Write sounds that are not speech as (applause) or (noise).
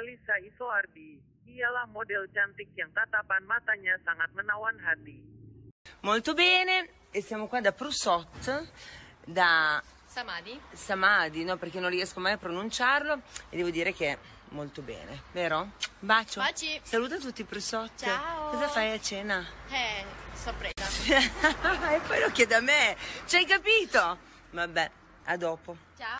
Elisa Isoardi. Ialah model cantik yang tatapan matanya sangat menawan hati. Molto bene, e siamo qua da Prusot, da Samadi? Samadi, no? Perché non riesco mai a pronunciarlo e devo dire che è molto bene, vero? Bacio. Baci. Saluta tutti Prusot. Ciao. Cosa fai a cena? Eh, sorpresa. (laughs) e poi lo chiede a me. Ci hai capito? Vabbè, a dopo. Ciao.